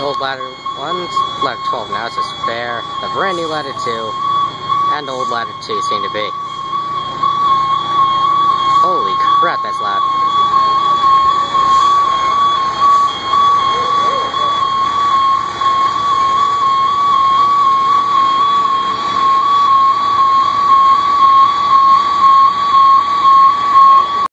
Old ladder 1's ladder 12 now, it's a spare. The brand new ladder 2 and old ladder 2 seem to be.